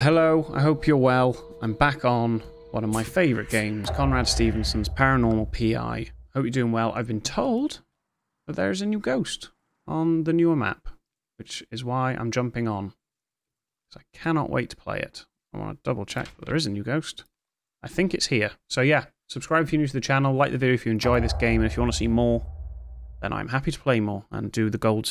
Hello, I hope you're well. I'm back on one of my favourite games, Conrad Stevenson's Paranormal PI. Hope you're doing well. I've been told that there's a new ghost on the newer map, which is why I'm jumping on. I cannot wait to play it. I want to double check that there is a new ghost. I think it's here. So yeah, subscribe if you're new to the channel, like the video if you enjoy this game, and if you want to see more, then I'm happy to play more and do the gold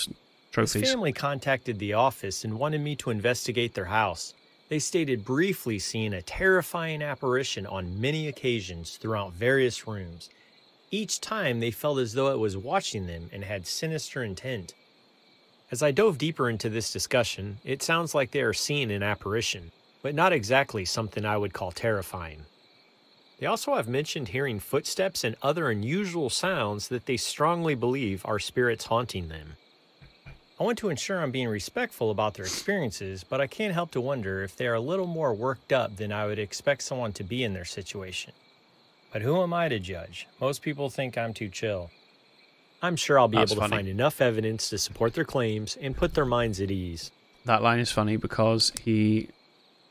trophies. His family contacted the office and wanted me to investigate their house. They stated briefly seeing a terrifying apparition on many occasions throughout various rooms. Each time they felt as though it was watching them and had sinister intent. As I dove deeper into this discussion, it sounds like they are seeing an apparition, but not exactly something I would call terrifying. They also have mentioned hearing footsteps and other unusual sounds that they strongly believe are spirits haunting them. I want to ensure I'm being respectful about their experiences, but I can't help to wonder if they are a little more worked up than I would expect someone to be in their situation. But who am I to judge? Most people think I'm too chill. I'm sure I'll be That's able to find enough evidence to support their claims and put their minds at ease. that line is funny because he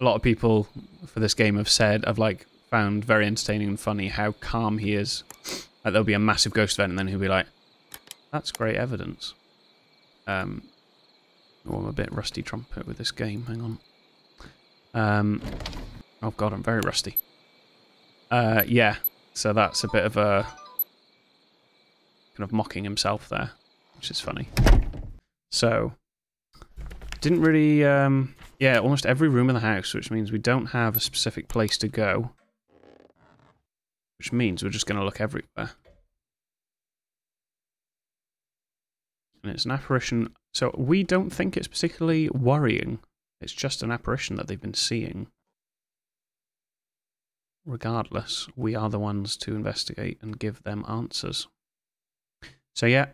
a lot of people for this game have said have like found very entertaining and funny how calm he is like there'll be a massive ghost event and then he'll be like that's great evidence um oh, i'm a bit rusty trumpet with this game hang on um oh god i'm very rusty uh yeah so that's a bit of a kind of mocking himself there which is funny so didn't really, um, yeah, almost every room in the house, which means we don't have a specific place to go. Which means we're just going to look everywhere. And it's an apparition, so we don't think it's particularly worrying. It's just an apparition that they've been seeing. Regardless, we are the ones to investigate and give them answers. So yeah,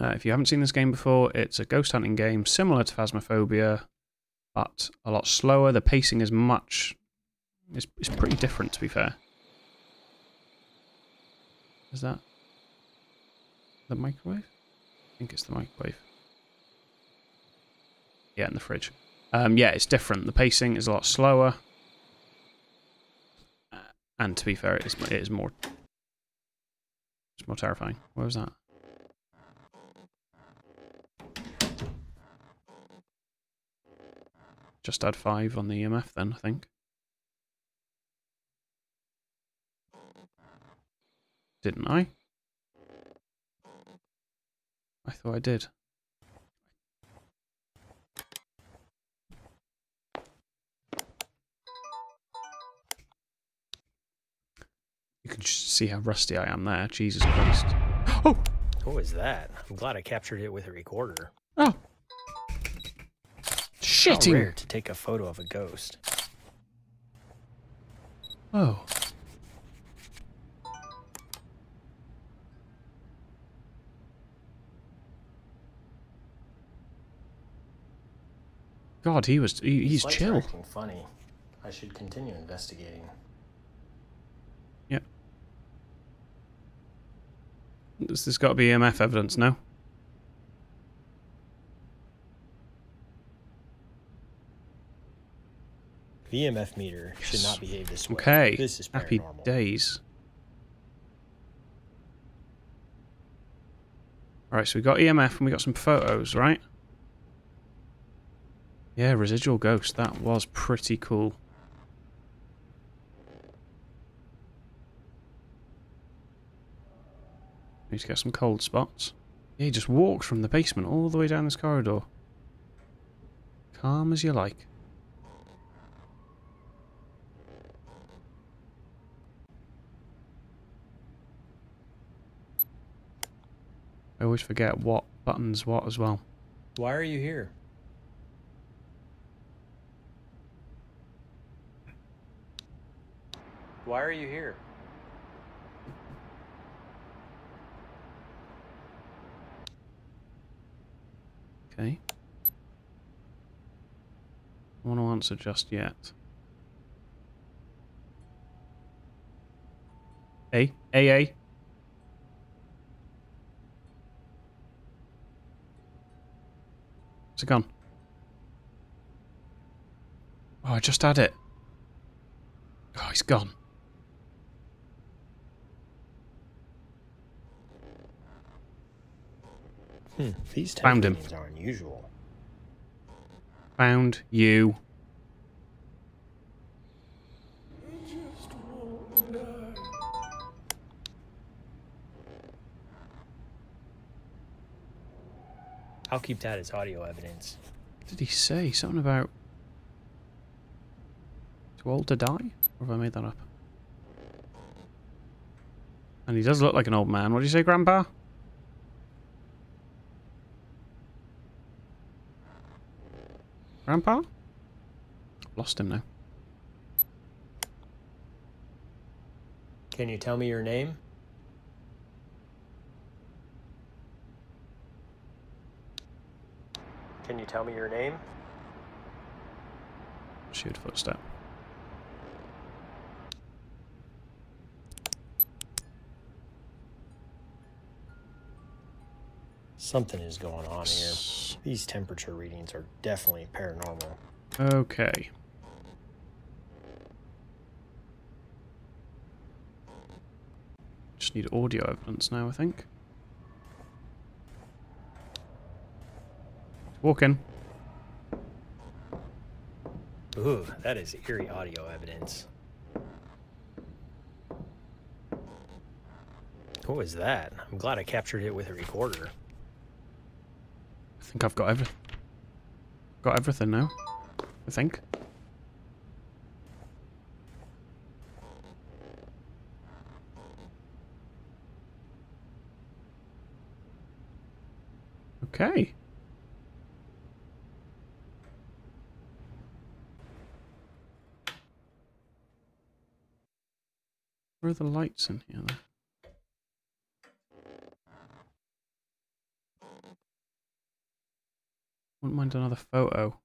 uh, if you haven't seen this game before, it's a ghost hunting game similar to Phasmophobia, but a lot slower. The pacing is much. It's, it's pretty different, to be fair. Is that the microwave? I think it's the microwave. Yeah, in the fridge. Um, yeah, it's different. The pacing is a lot slower. Uh, and to be fair, it is, it is more. It's more terrifying. Where was that? Just add five on the EMF then, I think. Didn't I? I thought I did. You can just see how rusty I am there. Jesus Christ. Oh! What was that? I'm glad I captured it with a recorder. Oh! How Shitting! rare to take a photo of a ghost. Oh. God, he was he, he's are chill. acting funny. I should continue investigating. Yep. This has got to be EMF evidence, now. VMF meter should not behave this way. Okay. This is Happy paranormal. days. Alright, so we got EMF and we got some photos, right? Yeah, residual ghost. That was pretty cool. Need to get some cold spots. Yeah, he just walks from the basement all the way down this corridor. Calm as you like. I always forget what buttons what as well. Why are you here? Why are you here? Okay. I want to answer just yet. A. A. A. It gone? Oh, I just had it. Oh, he's gone. Hmm, these Found him. are unusual. Found you. I'll keep that as audio evidence. What did he say? Something about too old to die? Or have I made that up? And he does look like an old man. What did you say, Grandpa? Grandpa? Lost him now. Can you tell me your name? Can you tell me your name? Shoot footstep. Something is going on here. These temperature readings are definitely paranormal. Okay. Just need audio evidence now, I think. Walk in. Ooh, that is eerie audio evidence. What was that? I'm glad I captured it with a recorder. I think I've got every got everything now. I think. Okay. Where are the lights in here? Though? Wouldn't mind another photo.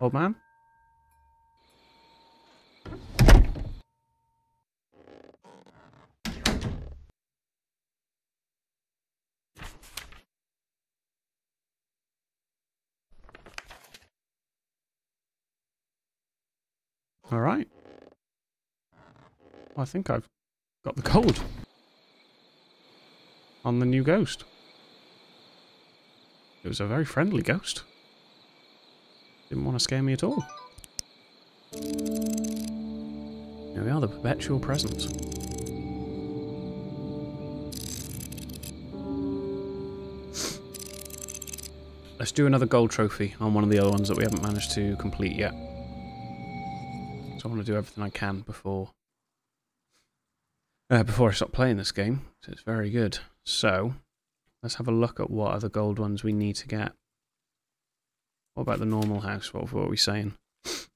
Old man? All right. I think I've got the code on the new ghost. It was a very friendly ghost. Didn't want to scare me at all. Here we are, the perpetual presence. Let's do another gold trophy on one of the other ones that we haven't managed to complete yet. So I want to do everything I can before uh, before I stop playing this game. So it's very good. So let's have a look at what other gold ones we need to get. What about the normal house? What, what are we saying?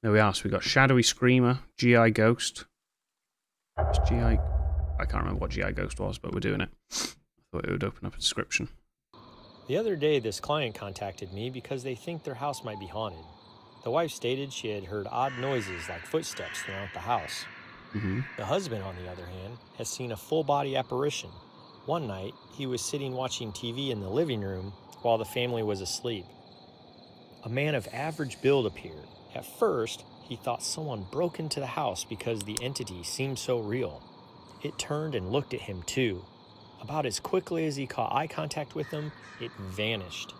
There we are. So we got Shadowy Screamer, GI Ghost. It's GI. I can't remember what GI Ghost was, but we're doing it. I thought it would open up a description. The other day, this client contacted me because they think their house might be haunted. The wife stated she had heard odd noises like footsteps throughout the house. hmm The husband, on the other hand, has seen a full body apparition. One night, he was sitting watching TV in the living room while the family was asleep. A man of average build appeared. At first, he thought someone broke into the house because the entity seemed so real. It turned and looked at him too. About as quickly as he caught eye contact with him, it vanished.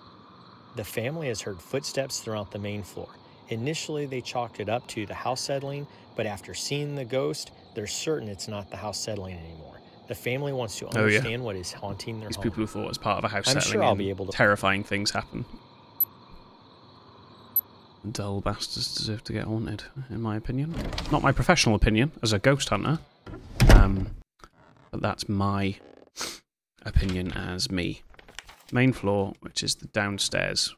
The family has heard footsteps throughout the main floor. Initially, they chalked it up to the house settling, but after seeing the ghost, they're certain it's not the house settling anymore. The family wants to Oh, yeah. understand what is haunting their These home. people who thought it was part of a house I'm settling. Sure I'll be able to terrifying things happen. Dull bastards deserve to get haunted, in my opinion. Not my professional opinion as a ghost hunter, um, but that's my opinion as me. Main floor, which is the downstairs,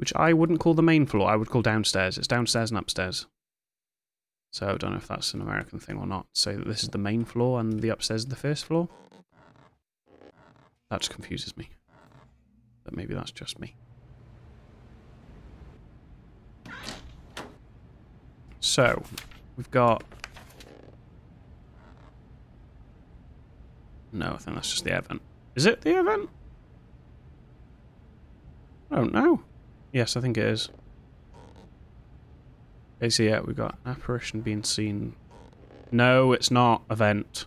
which I wouldn't call the main floor. I would call downstairs. It's downstairs and upstairs. So I don't know if that's an American thing or not. That this is the main floor and the upstairs is the first floor. That just confuses me. But maybe that's just me. So, we've got... No, I think that's just the event. Is it the event? I don't know. Yes, I think it is. Okay, so yeah, we've got an apparition being seen. No, it's not event.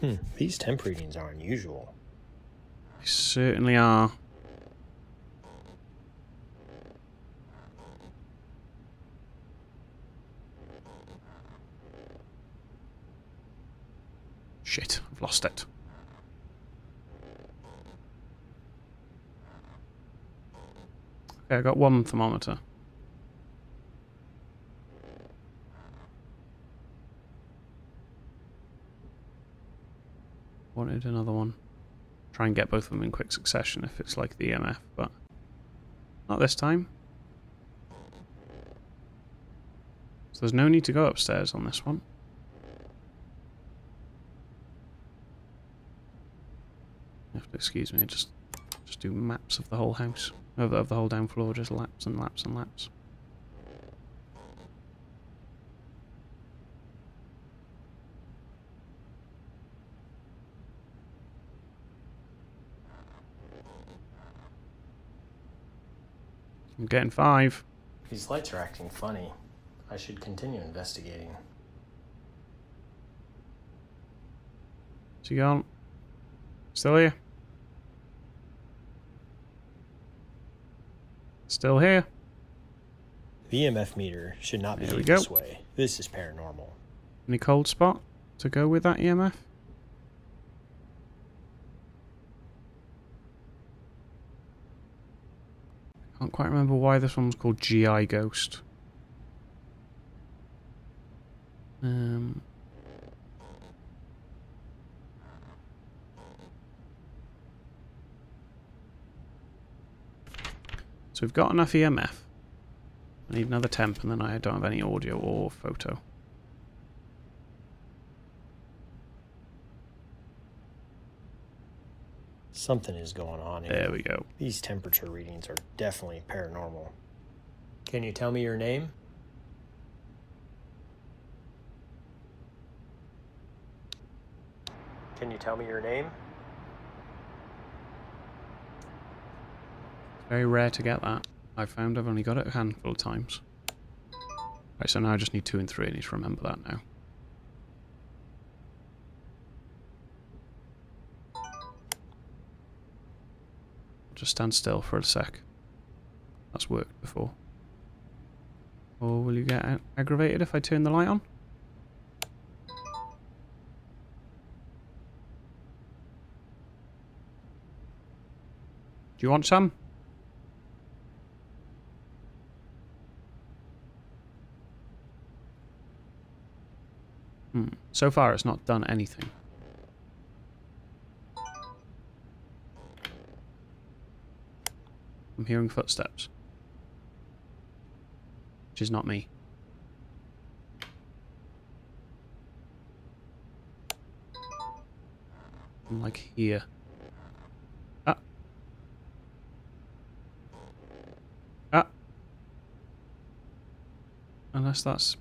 Hmm, these temp readings are unusual. They certainly are. Shit, I've lost it. Okay, I got one thermometer. Wanted another one. Try and get both of them in quick succession if it's like the EMF, but not this time. So there's no need to go upstairs on this one. You have to excuse me, just just do maps of the whole house. Of, of the whole down floor, just laps and laps and laps. I'm getting five. These lights are acting funny. I should continue investigating. Is he gone? Still here? Still here? The EMF meter should not There we go. this way. This is paranormal. Any cold spot to go with that EMF? Can't quite remember why this one was called GI Ghost. Um. So we've got enough EMF. I need another temp, and then I don't have any audio or photo. Something is going on here. There we go. These temperature readings are definitely paranormal. Can you tell me your name? Can you tell me your name? Very rare to get that. I found I've only got it a handful of times. Right, so now I just need two and three. I need to remember that now. Just stand still for a sec. That's worked before. Or will you get aggravated if I turn the light on? Do you want some? Hmm. So far, it's not done anything. I'm hearing footsteps. Which is not me. I'm like here. Ah. Ah. Unless that's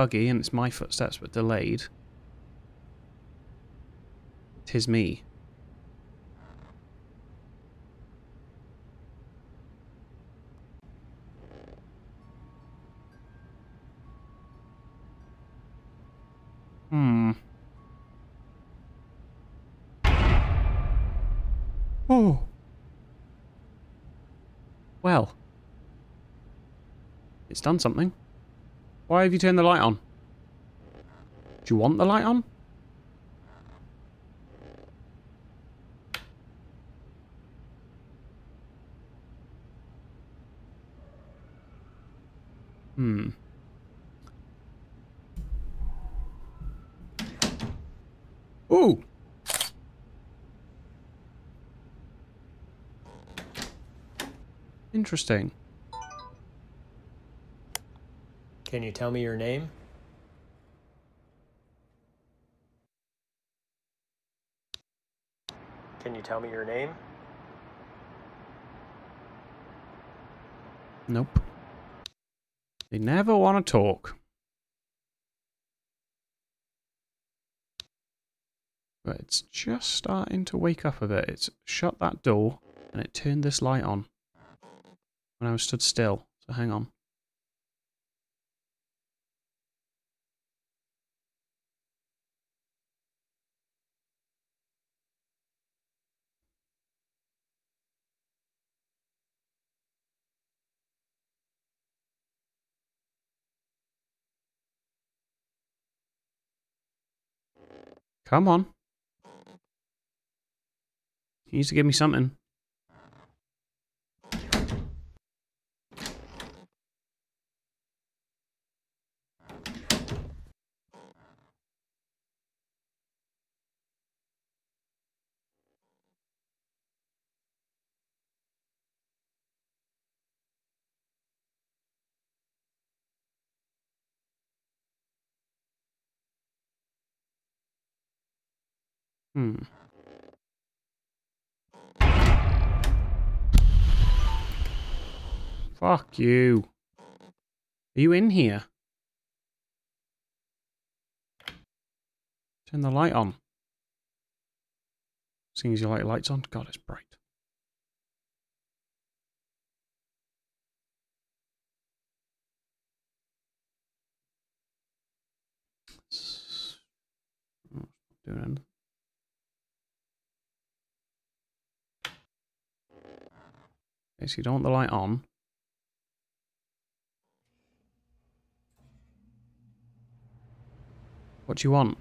buggy and it's my footsteps but delayed. Tis me. Hmm. Oh. Well. It's done something. Why have you turned the light on? Do you want the light on? Hmm. Ooh! Interesting. Can you tell me your name? Can you tell me your name? Nope. They never want to talk. But it's just starting to wake up a bit. It's shut that door and it turned this light on when I was stood still. So hang on. Come on. He needs to give me something. Hmm. Fuck you. Are you in here? Turn the light on. Seeing as you light lights on, God, it's bright. Doing anything. Okay, so you don't want the light on. What do you want?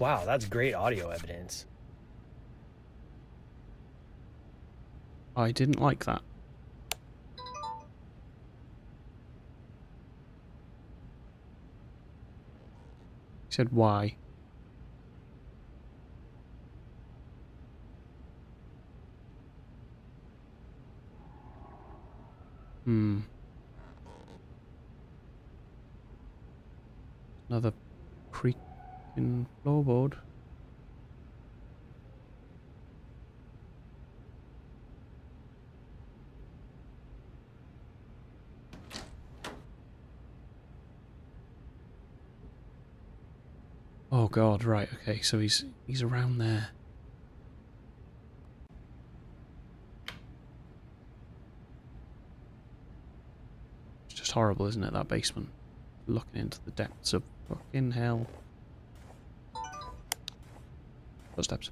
Wow, that's great audio evidence. I didn't like that. Said, why? Hmm. Another creaking floorboard. Oh god, right, okay, so he's he's around there. It's just horrible, isn't it, that basement? Looking into the depths of fucking hell. Footsteps.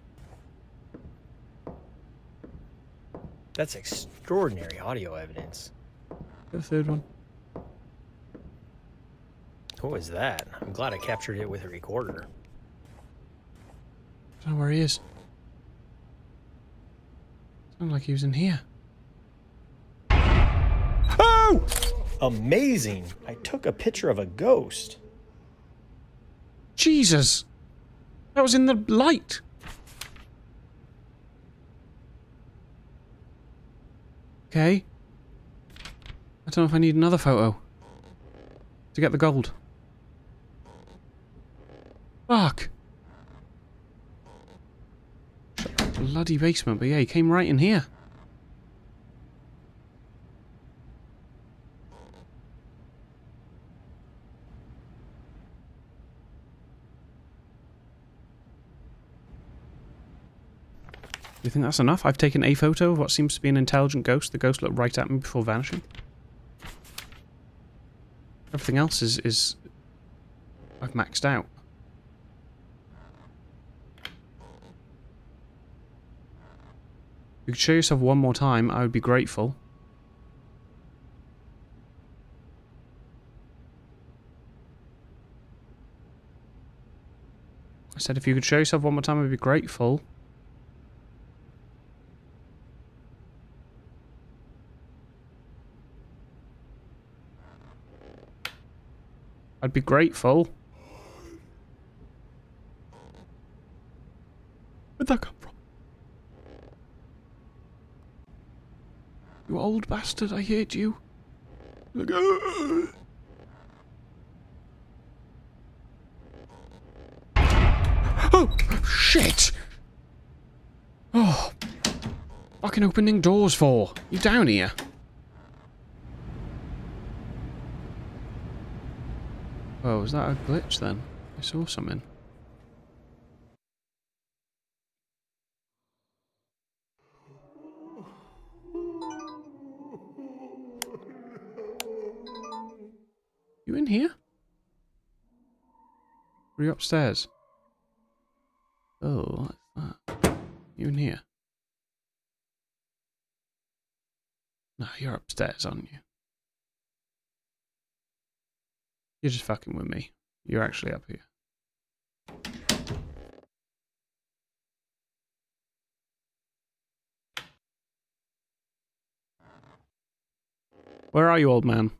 That's extraordinary audio evidence. The third one. What was that? I'm glad I captured it with a recorder. I don't know where he is. Sounded like he was in here. Oh! Amazing! I took a picture of a ghost. Jesus! That was in the light! Okay. I don't know if I need another photo. To get the gold. Fuck! Bloody basement, but yeah, he came right in here. You think that's enough? I've taken a photo of what seems to be an intelligent ghost. The ghost looked right at me before vanishing. Everything else is, is... I've maxed out. If you could show yourself one more time, I would be grateful. I said if you could show yourself one more time, I'd be grateful. I'd be grateful. Where'd that come from? You old bastard, I hate you. Like, "Ugh." Oh, shit! Oh, fucking opening doors for? You down here? Oh, was that a glitch then? I saw something. Are you upstairs? Oh, what's that? You in here? No, you're upstairs, aren't you? You're just fucking with me. You're actually up here. Where are you, old man?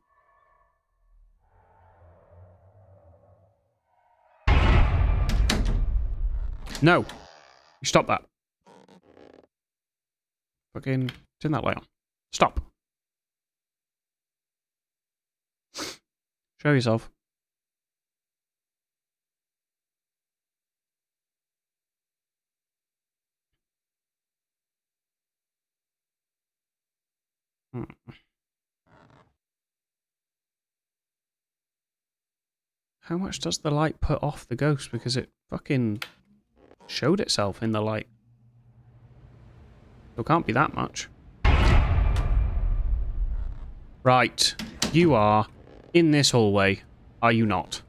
No! You stop that. Fucking turn that light on. Stop. Show yourself. Hmm. How much does the light put off the ghost? Because it fucking showed itself in the light. So it can't be that much. Right. You are in this hallway, are you not?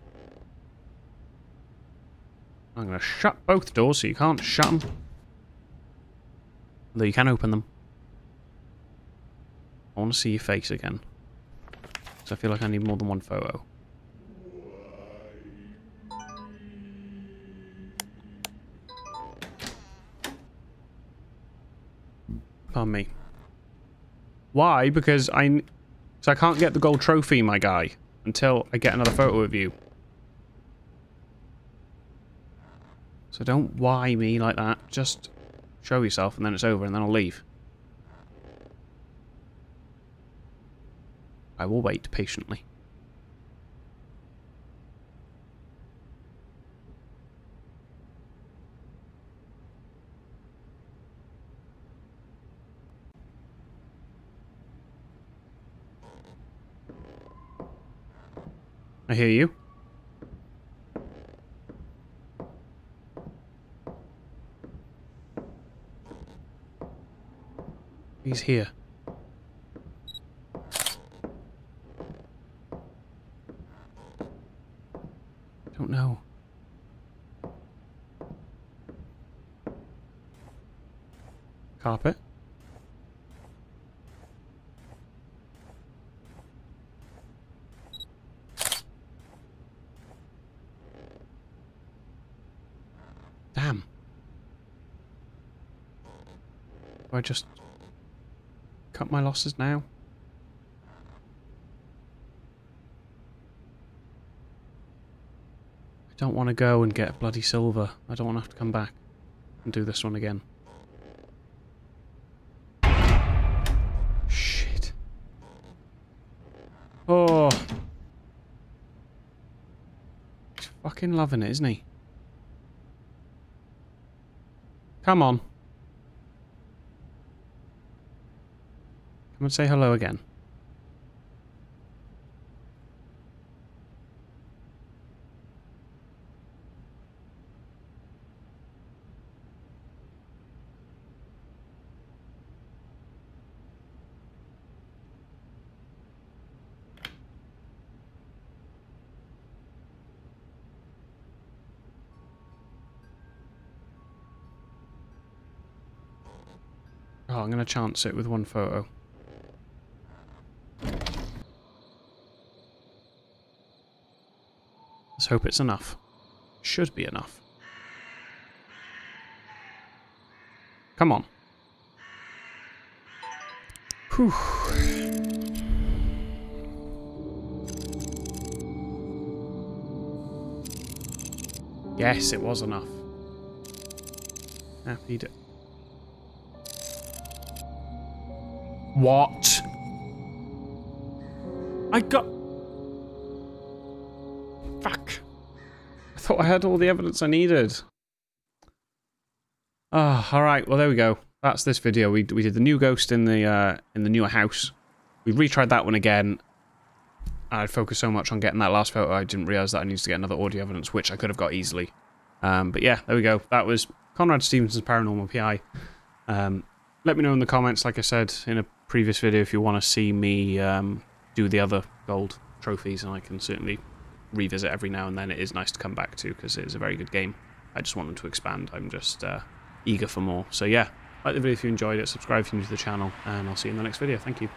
I'm going to shut both doors so you can't shut them. Though you can open them. I want to see your face again. So I feel like I need more than one photo. Pardon me. Why? Because I... So I can't get the gold trophy, my guy, until I get another photo of you. So don't why me like that. Just show yourself and then it's over and then I'll leave. I will wait patiently. I hear you. He's here. Don't know. Carpet. Do I just cut my losses now? I don't want to go and get bloody silver. I don't want to have to come back and do this one again. Shit. Oh. He's fucking loving it, isn't he? Come on. Come and say hello again. Oh, I'm going to chance it with one photo. Hope it's enough. Should be enough. Come on. Whew. Yes, it was enough. Happy to... What? I got... thought I had all the evidence I needed. Ah, oh, all right. Well, there we go. That's this video. We we did the new ghost in the uh, in the newer house. We retried that one again. I'd focused so much on getting that last photo, I didn't realize that I needed to get another audio evidence, which I could have got easily. Um, but yeah, there we go. That was Conrad Stevenson's Paranormal PI. Um, let me know in the comments, like I said in a previous video, if you want to see me um, do the other gold trophies, and I can certainly revisit every now and then. It is nice to come back to because it is a very good game. I just want them to expand. I'm just uh, eager for more. So yeah, like the video if you enjoyed it, subscribe if you're new to the channel, and I'll see you in the next video. Thank you.